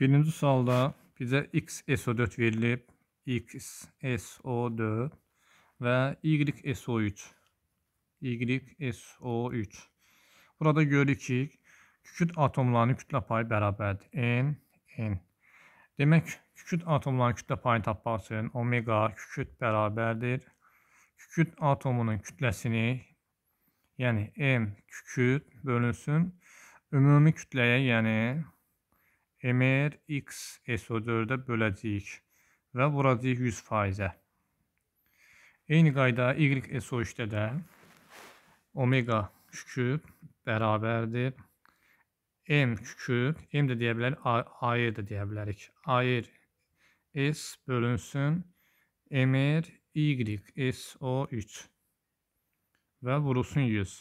Birinci sualda bizə x SO4 verilib, x SO4 və y SO3. Y SO3. Burada görürük ki, kükürt atomlarının kütlə payı bərabərdir. N, N. Demək, kükürt atomlarının kütlə payını tapmaq üçün omega kükürt bərabərdir. Kükürt atomunun kütləsini, yəni M kükürt bölünsün ümumi kütləyə, yəni MR X SO4-ə böləcəyik və vuracağıq 100%-ə. Eyni qayda Y SO3-də də omega kükürt bərabərdir. M kükürt, M də deyə bilərik, AR da deyə bilərik. AR S bölünsün MR Y SO3 və vurulsun 100.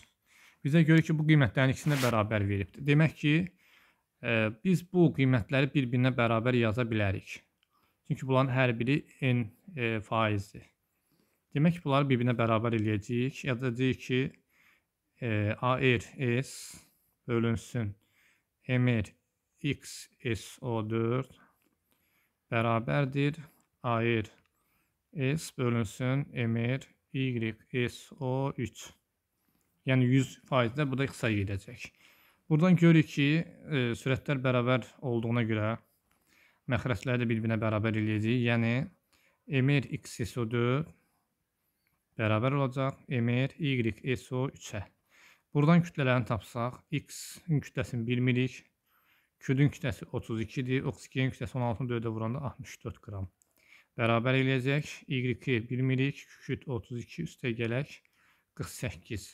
Bizə görə ki, bu qiymətlərin ikisini bərabər veribdir. Demək ki, biz bu qiymətləri bir-birinə bərabər yaza bilərik. Çünki bunların hər biri n e, faizdir. Demək ki, bunları bir-birinə bərabər eləyəcəyik. Yazacağıq ki, e, AR S bölünsün MR X SO4 bərabərdir AR S bölünsün MR Y SO3. Yəni 100% də bu da xısa gedəcək. Buradan görürük ki, e, sürətlər bərabər olduğuna görə məxrəcləri də bir-birinə bərabər eləyəcəyik. Yəni, MR X SO4 bərabər olacaq MR Y SO3-ə. Buradan kütlələrini tapsaq, X-in kütləsini bilmirik. Küdün kütləsi 32-dir, oksigenin kütləsi 16-4-ə vuranda 64 qram. Bərabər eləyəcək. Y-i bilmirik. Küt 32 üstə gələk 48.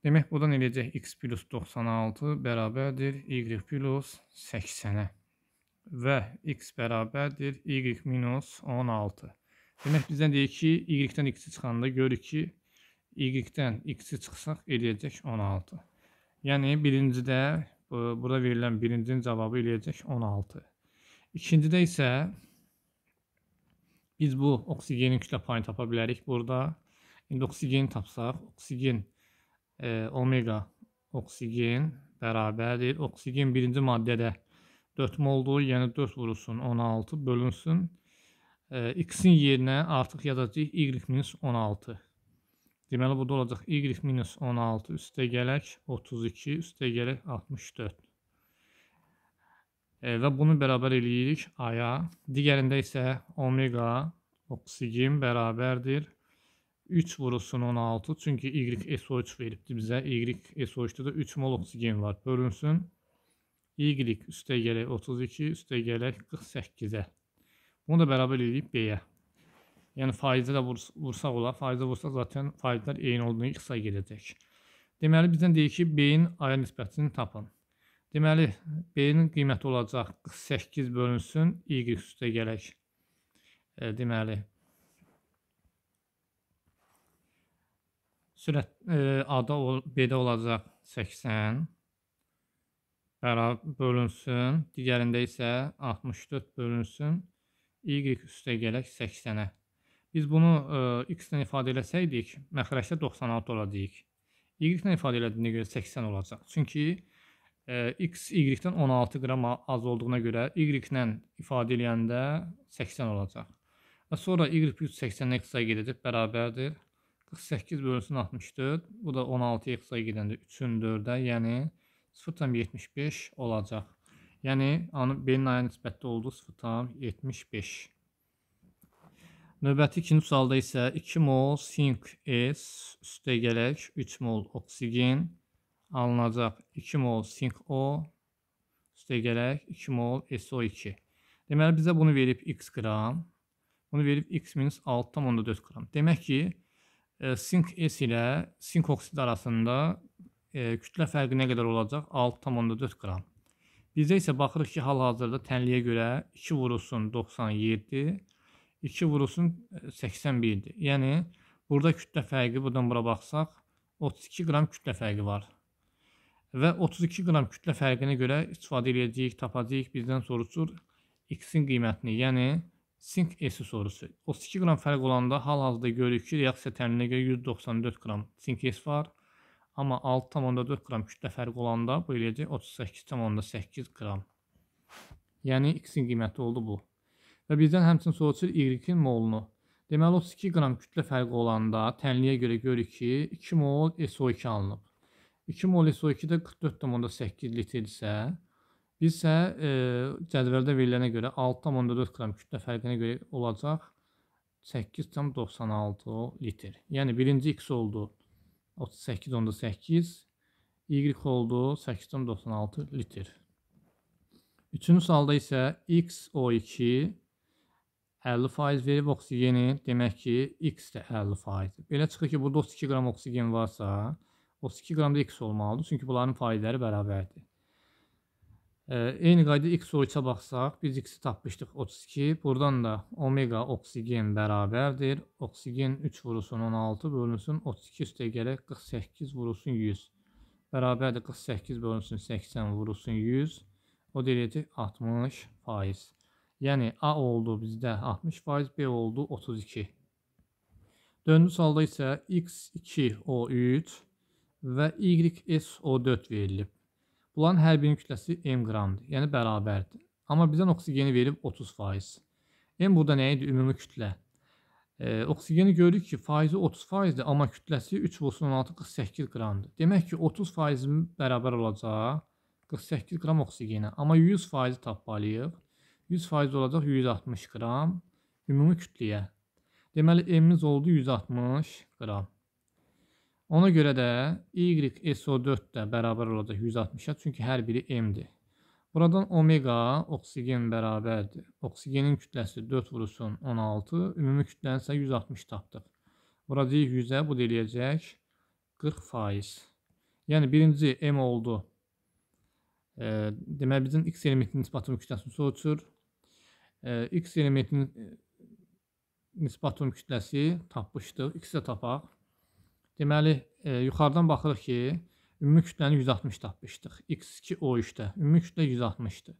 Demək, buradan eləyəcək x plus 96 bərabərdir y plus 80-ə və x bərabərdir y minus 16. Demək, bizdən deyir ki, y-dən x-i çıxanda görürük ki, y-dən x-i çıxsaq eləyəcək 16. Yəni, birincidə, burada verilən birincinin cavabı eləyəcək 16. İkincidə isə biz bu oksigenin kütlə payını tapa bilərik burada. İndi oksigeni tapsaq, oksigen e, omega oksigen bərabərdir. Oksigen birinci maddədə 4 moldur, yəni 4 vurulsun 16 bölünsün. E, X-in yerinə artıq yazacaq Y minus 16. Deməli, burada olacaq Y minus 16 üstə gələk 32 üstə gələk 64. E, və bunu bərabər eləyirik A-ya. Digərində isə omega oksigen bərabərdir 3 vurulsun 16. Çünki Y SO3 veribdir bizə. Y SO3-də də 3 mol oksigen var. Bölünsün. Y üstə gələk 32, üstə gələk 48-ə. Bunu da bərabər edib B-yə. Yəni faizə də vursaq olar. Faizə vursaq zaten faizlər eyni olduğunu xısa gedəcək. Deməli bizdən deyir ki, B-nin aya nisbətini tapın. Deməli B-nin qiyməti olacaq 48 bölünsün Y üstə gələk. E, deməli Sürət e, A-da B-də olacaq 80 bərabər bölünsün. Digərində isə 64 bölünsün. Y üstə gələk 80-ə. Biz bunu e, x-lə ifadə eləsəydik, məxrəcdə 96 olacaq. Y-lə ifadə elədiyinə görə 80 olacaq. Çünki e, x y-dən 16 qram az olduğuna görə y-lə ifadə eləyəndə 80 olacaq. Və sonra y plus 80-ə x-a gedəcək, bərabərdir. 48 bölünsün 64. Bu da 16 x-a gedəndə 3-ün 4-ə, yəni 0,75 olacaq. Yəni B-nin aya nisbətdə olduğu 0,75. Növbəti ikinci sualda isə 2 mol sink S üstə gələk 3 mol oksigen alınacaq. 2 mol sink O üstə gələk 2 mol SO2. Deməli bizə bunu verib x qram. Bunu verib x minus 6,4 qram. Demək ki, sink S ilə sink oksid arasında e, kütlə fərqi nə qədər olacaq? 6,4 qram. Bizdə isə baxırıq ki, hal-hazırda tənliyə görə 2 vurulsun 97, 2 vurulsun 81-dir. Yəni, burada kütlə fərqi, buradan bura baxsaq, 32 qram kütlə fərqi var. Və 32 qram kütlə fərqinə görə istifadə edəcəyik, tapacağıq, bizdən soruşur x-in qiymətini. Yəni, Sink S sorusu. 32 qram fərq olanda hal-hazırda görürük ki, reaksiya təminə görə 194 qram sink S var. Amma 6,4 qram kütlə fərq olanda bu eləyəcək 38,8 qram. Yəni x-in qiyməti oldu bu. Və bizdən həmçinin soruşur y-in molunu. Deməli 32 qram kütlə fərqi olanda tənliyə görə görürük ki, 2 mol SO2 alınıb. 2 mol SO2 də 44,8 litrdirsə, biz isə e, cədvəldə verilənə görə 6,4 qram kütlə fərqinə görə olacaq 8,96 litr. Yəni birinci x oldu 38,8, y oldu 8,96 litr. Üçüncü sualda isə XO2 50% verib oksigeni, demək ki, X də 50%. Belə çıxır ki, burada 32 qram oksigen varsa, 32 qram da X olmalıdır, çünki bunların faizləri bərabərdir. Eyni qayda XO3-ə baxsaq, biz X-i tapmışdıq 32. Buradan da omega oksigen bərabərdir. Oksigen 3 vurulsun 16 bölünsün 32 üstə gələk 48 vurulsun 100. Bərabərdir 48 bölünsün 80 vurulsun 100. O deyəcək 60 faiz. Yəni A oldu bizdə 60%, B oldu 32. Dördüncü sualda isə X2O3 və YSO4 verilib. Bunların hər birinin kütləsi m qramdır, yəni bərabərdir. Amma bizdən oksigeni verib 30%. M burada nə idi? Ümumi kütlə. E, oksigeni görürük ki, faizi 30%dir, amma kütləsi 3 vursun 16 48 qramdır. Demək ki, 30% bərabər olacaq 48 qram oksigenə. Amma 100% tapmalıyıq. 100% olacaq 160 qram ümumi kütləyə. Deməli, M-imiz oldu 160 qram. Ona görə də YSO4 də bərabər olacaq 160-a, çünki hər biri M-dir. Buradan omega oksigen bərabərdir. Oksigenin kütləsi 4 vurulsun 16, ümumi kütləni isə 160 tapdıq. Vuracaq 100-ə, bu da eləyəcək 40%. Yəni birinci M oldu. E, deməli bizim X elementinin nisbatının kütləsini soruşur. X elementinin nisbat atom kütləsi tapmışdıq. X-də tapaq. Deməli, e, yuxarıdan baxırıq ki, ümumi kütləni 160 tapmışdıq. X2O3-də ümumi kütlə 160-dır.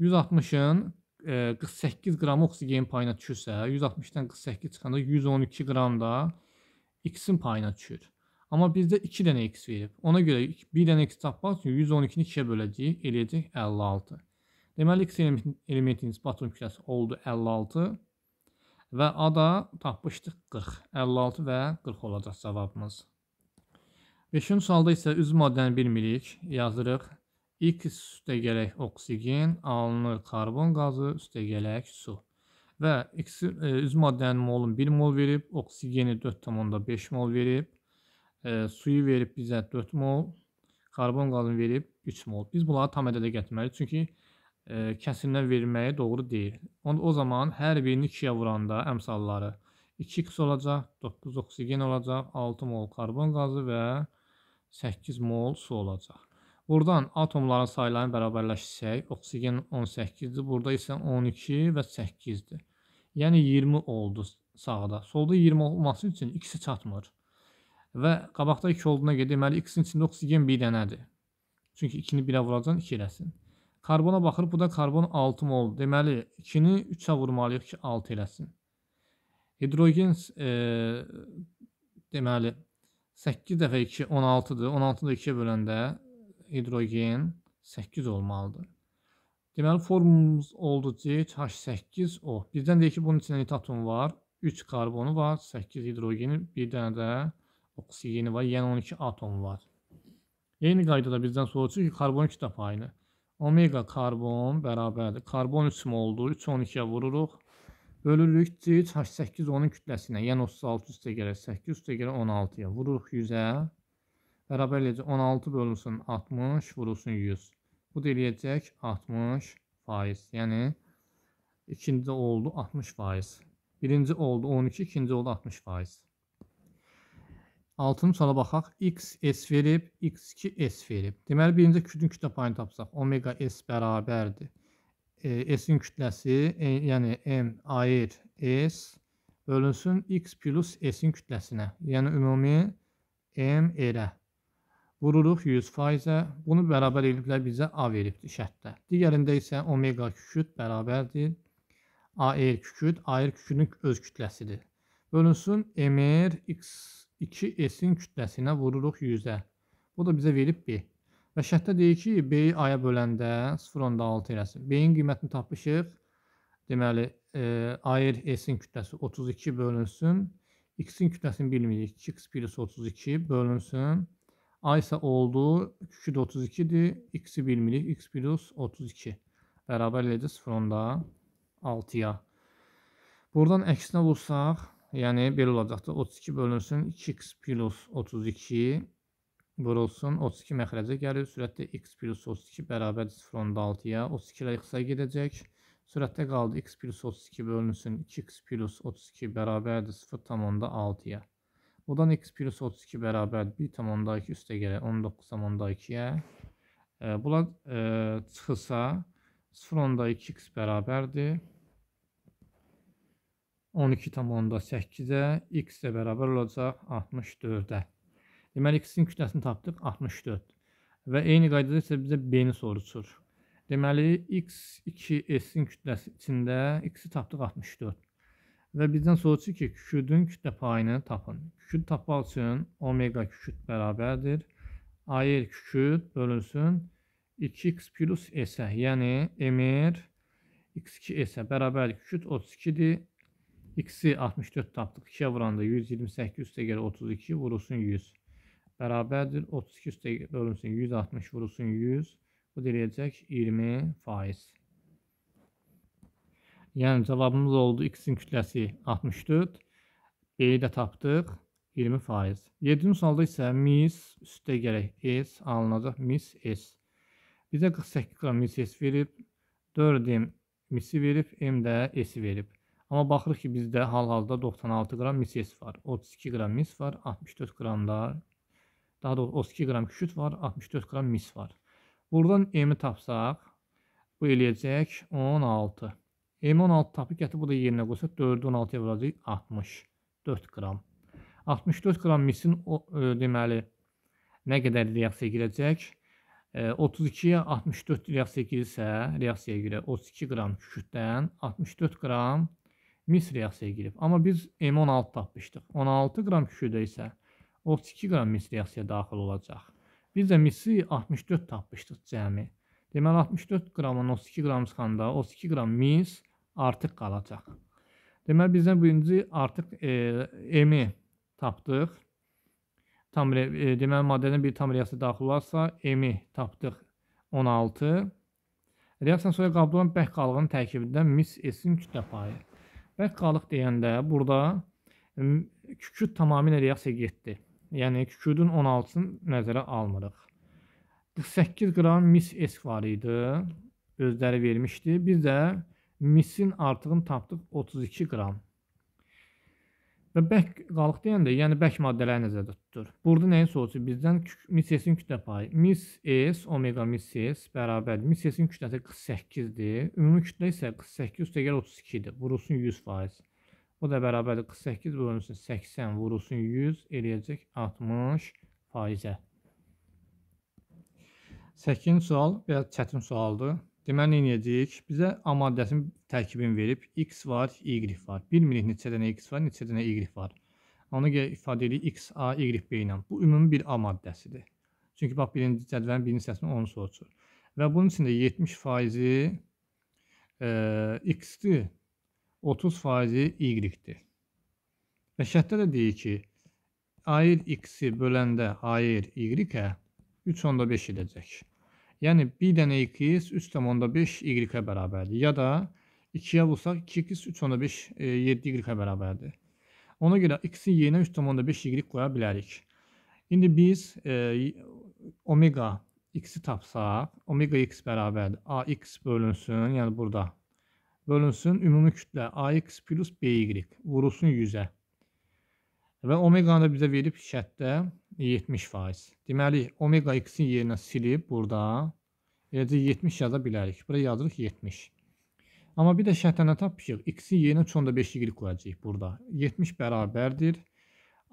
160-ın e, 48 qram oksigen payına düşürsə, 160-dan 48 çıxanda 112 qram da X-in payına düşür. Amma bizdə 2 dənə X verib. Ona görə 1 dənə X tapmaq üçün 112-ni 2-yə böləcəyik, eləyəcək 56. Deməli, X elementinin nisbatın kütləsi oldu 56 və A da tapmışdıq 40. 56 və 40 olacaq cavabımız. 5-ci sualda isə üzv maddəni bilmirik. Yazırıq. X üstə gələk oksigen, alınır karbon qazı, üstə gələk su. Və X e, üzv maddənin molun 1 mol verib, oksigeni 4,5 mol verib, e, suyu verib bizə 4 mol, karbon qazını verib 3 mol. Biz bunları tam ədədə gətirməliyik. Çünki e, kəsimdən verilməyi doğru deyil. Onda o zaman hər birini 2-yə vuranda əmsalları 2x olacaq, 9 oksigen olacaq, 6 mol karbon qazı və 8 mol su olacaq. Buradan atomların saylarını bərabərləşsək, oksigen 18-dir, burada isə 12 və 8-dir. Yəni 20 oldu sağda. Solda 20 olması üçün ikisi çatmır. Və qabaqda 2 olduğuna görə deməli x-in içində oksigen bir dənədir. Çünki 2-ni 1-ə vuracaqsan 2 eləsin. Karbona baxırıq, bu da karbon 6 mol. Deməli, 2-ni 3-ə vurmalıyıq ki, 6 eləsin. Hidrogen e, deməli 8 dəfə 2 16-dır. 16-ı da 2-yə böləndə hidrogen 8 olmalıdır. Deməli formulumuz oldu CH8O. Bizdən deyək ki, bunun içində nit atomu var. 3 karbonu var, 8 hidrogeni, bir dənə də oksigeni var, yəni 12 atomu var. Eyni qaydada bizdən soruşur ki, karbon kütlə payını Omega karbon bərabərdir. Karbon 3 moldur. 3 12-yə vururuq. Bölürük CH8 onun kütləsinə. Yəni 36 üstə gələk 8 üstə gələk 16-ya. Vururuq 100-ə. Bərabər eləyəcək 16 bölünsün 60 vurulsun 100. Bu da eləyəcək 60 faiz. Yəni ikinci oldu 60 faiz. Birinci oldu 12, ikinci oldu 60 faiz. Altıncı suala baxaq. X S verib, X2 S verib. Deməli, birinci kütün kütlə payını tapsaq, omega S bərabərdir. E, S-in kütləsi, e, yəni M ayır S bölünsün X plus S-in kütləsinə. Yəni, ümumi M elə. Vururuq 100%-ə. Bunu bərabər ediblər bizə A veribdir şərtdə. Digərində isə omega küküt bərabərdir. AR küküt, AR kükünün öz kütləsidir. Bölünsün MR X 2S-in kütləsinə vururuq 100-ə. Bu da bizə verib B. Və şərtdə deyir ki, B-yi A-ya böləndə 0.6 eləsin. B-yin qiymətini tapmışıq. Deməli, e, ayır S-in kütləsi 32 bölünsün. X-in kütləsini bilmirik. 2x plus 32 bölünsün. A isə oldu. Kükü də 32-dir. X-i bilmirik. X plus 32. Bərabər eləyəcək 0.6-ya. Buradan əksinə vursaq, yəni belə olacaqdır. 32 bölünsün. 2x plus 32 vurulsun. 32 məxrəcə gəlir. Sürətdə x plus 32 bərabər 0.6-ya. 32 ilə x-a gedəcək. Sürətdə qaldı x plus 32 bölünsün. 2x plus 32 bərabərdir 0.6-ya. Buradan x plus 32 bərabər 1.2 üstə gəlir 19.2-yə. E, bunlar e, çıxırsa 0.2x bərabərdir. 12.8-ə x də bərabər olacaq 64-ə. Deməli, x-in kütləsini tapdıq 64. Və eyni qaydada isə bizə b-ni soruşur. Deməli, x2s-in kütləsi içində x-i tapdıq 64. Və bizdən soruşur ki, kükürdün kütlə payını tapın. Kükürd tapmaq üçün omega kükürd bərabərdir. Ayır kükürd bölünsün 2x plus s-ə, yəni emir x2s-ə bərabər kükürd 32-dir. X-i 64 tapdıq. 2-yə vuranda 128 üstə gəlir 32 vurulsun 100 bərabərdir. 32 üstə bölünsün 160 vurulsun 100. Bu deyəcək 20 faiz. Yəni cavabımız oldu x-in kütləsi 64. B-yi də tapdıq 20 faiz. 7-ci sualda isə mis üstə gərək S alınacaq mis S. Bizə 48 qram mis S verib, 4 M misi verib, M də S-i verib. Amma baxırıq ki, bizdə hal-halda 96 qram mis S var, 32 qram mis var, 64 qram da Daha doğrusu 32 qram kükürt var, 64 qram mis var. Buradan M-i tapsaq, bu eləyəcək 16. M 16 tapıb gətirib bu da yerinə qoysaq 4-ü 16-ya vuracaq 64 qram. 64 qram misin o, e, deməli nə qədər reaksiya girəcək? E, 32-yə 64 reaksiya girirsə, reaksiyaya görə 32 qram kükürtdən 64 qram mis reaksiyaya girib. Amma biz M16 tapmışdıq. 16 qram kükürdə isə 32 qram mis reaksiyaya daxil olacaq. Biz də misi 64 tapmışdıq cəmi. Deməli 64 qramın 32 qram çıxanda 32 qram mis artıq qalacaq. Deməli bizdən birinci artıq e, M-i tapdıq. Tam e, deməli maddənin bir tam reaksiya daxil olarsa M-i tapdıq 16. Reaksiyanın sonra qabda olan bərk qalığının tərkibindən mis S-in kütlə payı. Bərk qalıq deyəndə burada kükürt tamamilə reaksiya getdi. Yəni kükürdün 16-sını nəzərə almırıq. 48 qram mis S var idi. Özləri vermişdi. Biz də misin artığını tapdıq 32 qram. Və bək qalıq deyəndə, yəni bək maddələri nəzərdə tutur. Burada nəyin soruşur? Bizdən mis S-in kütlə payı. Mis S, omega mis S bərabərdir. Mis S-in kütləsi 48-dir. Ümumi kütlə isə 48 üstə gəl 32-dir. Vurulsun 100%. O da bərabərdir 48 bölünsün 80 vurulsun 100 eləyəcək 60 faizə. 8-ci sual biraz çətin sualdır. Deməli, nə edəcəyik? Bizə A maddəsinin tərkibini verib. X var, Y var. Bilmirik neçə dənə X var, neçə dənə Y var. Ona görə ifadə edirik X, A, Y, B ilə. Bu ümumi bir A maddəsidir. Çünki bax, birinci cədvəlin birinci hissəsini onu soruşur. Və bunun içində 70 faizi e, X-dir. 30 faizi y-dir. Və şərtdə də deyir ki, ayır x-i böləndə ayır y-ə 3.5 edəcək. Yəni, bir dənə x 3.5 y-ə bərabərdir. Ya da 2-yə vursak 2x 3.5 7 y-ə bərabərdir. Ona görə x-in yerinə 3.5 y qoya bilərik. İndi biz e, omega x-i tapsaq, omega x bərabərdir. ax bölünsün, yəni burada bölünsün ümumi kütlə AX plus BY vurulsun 100-ə. Və omeqanı da bizə verib şərtdə 70%. Deməli, omega x-in yerinə silib burada eləcə 70 yaza bilərik. Bura yazırıq 70. Amma bir də şərtlə nə tapmışıq? X-in yerinə 3.5 y qoyacağıq burada. 70 bərabərdir.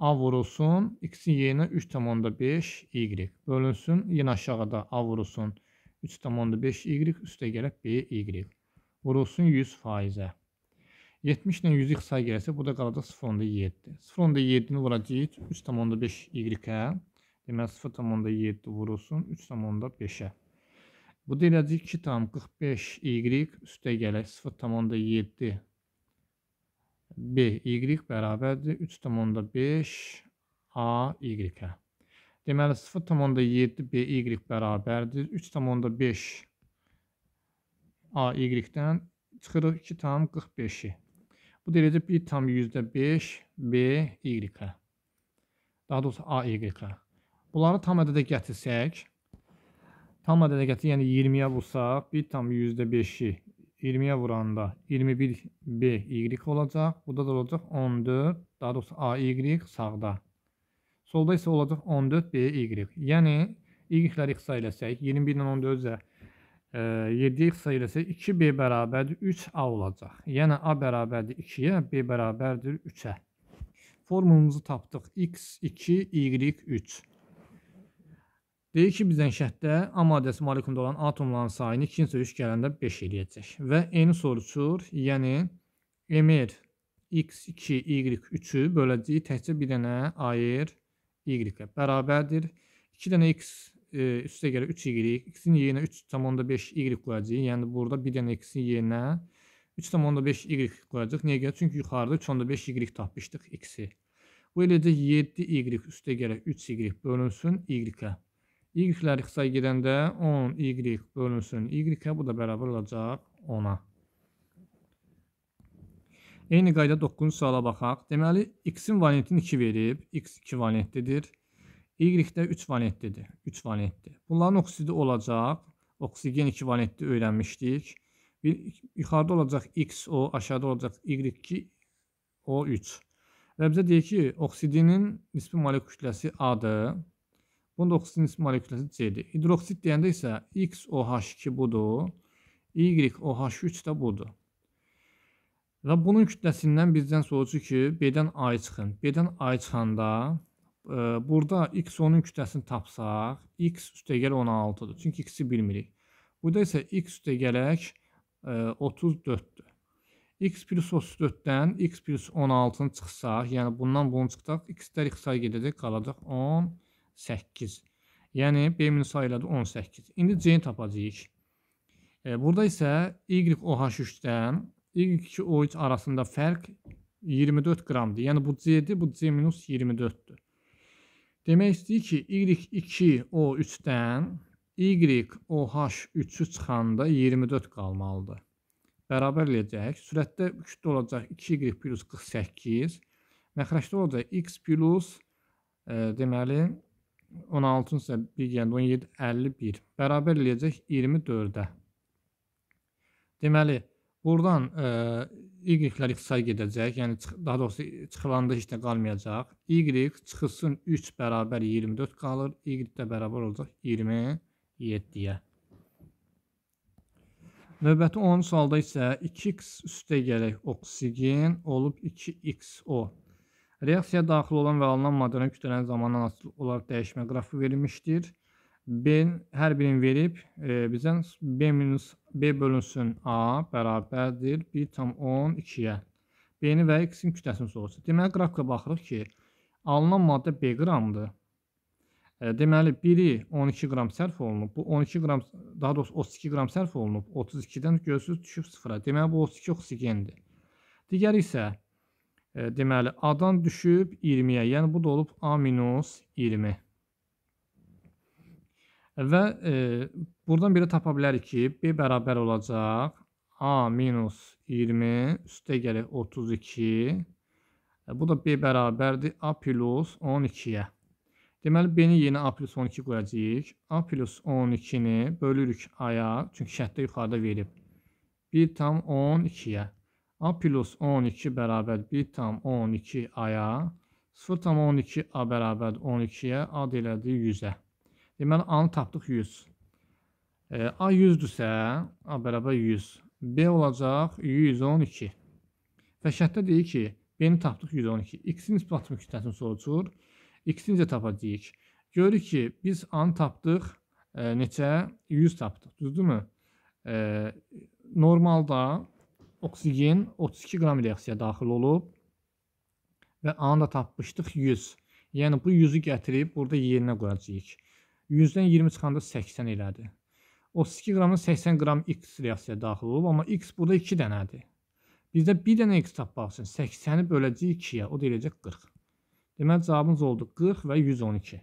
A vurulsun, x-in yerinə 3.5 y bölünsün. Yenə aşağıda A vurulsun 3.5 y üstə gəlib B y vurulsun 100 faizə. 70 ilə 100-ü xısa gəlsə, bu da qalacaq 0.7. 0.7-ni vuracaq 3.5 y-ə. Deməli 0,7 vurulsun 3,5-ə. Bu da eləcək 2 tam 45 y üstə gələk 0,7 b y bərabərdir 3,5 a y-ə. Deməli 0,7 b y bərabərdir 3,5 a y-dən çıxırıq 2 tam 45-i. Bu da eləcək 1 tam %5 b y-ə. Daha doğrusu a y-ə. Bunları tam ədədə gətirsək, Tam ədədə gətir, yəni 20-yə vursaq, 1 tam %5-i 20-yə vuranda 21B Y olacaq. Burada da olacaq 14, daha doğrusu AY sağda. Solda isə olacaq 14B Y. Yəni Y-ləri ixsa eləsək, 21 ilə 14-ə 7-yə ixsa eləsək 2B bərabərdir 3A olacaq. Yəni A bərabərdir 2-yə, B bərabərdir 3-ə. Formulumuzu tapdıq. X2, Y3. Deyir ki, bizdən şərtdə A maddəsi molekulunda olan atomların sayını ikinci söyüş gələndə 5 eləyəcək. Və eni soruşur, yəni emer x2, y3-ü böləcəyik təkcə bir dənə ayır y-ə bərabərdir. 2 dənə x e, üstə gəlir 3y, x-in yerinə 3,5 y qoyacağıq. Yəni burada bir dənə x-in yerinə 3,5 y qoyacaq. Niyə görə? Çünki yuxarıda 3,5 y tapmışdıq x-i. Bu eləcək 7 y üstə gəlir 3 y bölünsün y-ə. Y-lər ixtisaya gedəndə 10 Y bölünsün Y-ə, bu da bərabər olacaq 10-a. Eyni qayda 9-cu suala baxaq. Deməli, x-in valentini 2 verib, x 2 valentlidir. Y-də 3 valentlidir, 3 valentli. Bunların oksidi olacaq. Oksigen 2 valentli öyrənmişdik. Bir, yuxarıda olacaq XO, aşağıda olacaq Y2, O3. Və bizə deyir ki, oksidinin nisbi molekul kütləsi A-dır. Bunda oksigen ismi moleküləsi C-dir. Hidroksid deyəndə isə XOH2 budur, YOH3 də budur. Və bunun kütləsindən bizdən soruşur ki, B-dən A çıxın. B-dən A çıxanda burada XO-nun kütləsini tapsaq, X üstəgəl 16-dır. Çünki X-i bilmirik. Burada isə X üstəgələk e, 34-dür. X plus 34-dən X plus 16-nı çıxsaq, yəni bundan bunu çıxdaq, X-lər X-a gedəcək, qalacaq 10 8. Yəni B minus A elədi 18. İndi C-ni tapacağıq. Burada isə YOH3-dən Y2O3 arasında fərq 24 qramdır. Yəni bu C-dir, bu C minus 24-dür. Demək istəyir ki, Y2O3-dən YOH3-ü çıxanda 24 qalmalıdır. Bərabər eləyəcək. Sürətdə kütlə olacaq 2Y plus 48. Məxrəcdə olacaq X plus e, deməli 16-nın isə 1 gəldi 17, 51. Bərabər eləyəcək 24-ə. Deməli, buradan e, y-lər ixtisar gedəcək, yəni daha doğrusu çıxılanda heç nə qalmayacaq. y çıxılsın 3 bərabər 24 qalır, y də bərabər olacaq 27-yə. Növbəti 10 sualda isə 2x üstə gələk oksigen olub 2xO. Reaksiyaya daxil olan və alınan maddələrin kütlələrin zamanla asılı olaraq dəyişmə qrafı verilmişdir. B hər birini verib e, bizdən B minus B bölünsün A bərabərdir 1,12-yə. B-ni və X-in kütləsini soruşur. Deməli, qrafika baxırıq ki, alınan maddə B qramdır. E, deməli, biri 12 qram sərf olunub. Bu 12 qram, daha doğrusu 32 qram sərf olunub. 32-dən görsüz düşüb sıfıra. Deməli, bu 32 oksigendir. Digəri isə E, deməli, A-dan düşüb 20-yə. Yəni, bu da olub A minus 20. Və e, buradan belə tapa bilərik ki, B bərabər olacaq A minus 20 üstə gələk 32. E, bu da B bərabərdir A plus 12-yə. Deməli, B-ni yeni A plus 12 qoyacaq. A plus 12-ni bölürük A-ya, çünki şərtdə yuxarıda verib. 1 tam 12-yə. A plus 12 bərabər 1 tam 12 aya 0 tam 12 A bərabər 12-yə ad elədi 100-ə. Deməli, A-nı tapdıq 100. E, A 100-dürsə, A bərabər 100. B olacaq 112. Və şərtdə deyir ki, B-ni tapdıq 112. X-in nisbətli kütləsini soruşur. X-ni necə tapacağıq? Görürük ki, biz A-nı tapdıq, e, neçə? 100 tapdıq, düzdürmü? E, normalda oksigen 32 qram reaksiyaya daxil olub və A-nı da tapmışdıq 100. Yəni bu 100-ü gətirib burada yerinə qoyacağıq. 100-dən 20 çıxanda 80 elədi. 32 qramdan 80 qram x reaksiyaya daxil olub, amma x burada 2 dənədir. Bizdə bir dənə x tapmaq üçün 80-i böləcəyik 2-yə, o da eləyəcək 40. Deməli cavabımız oldu 40 və 112.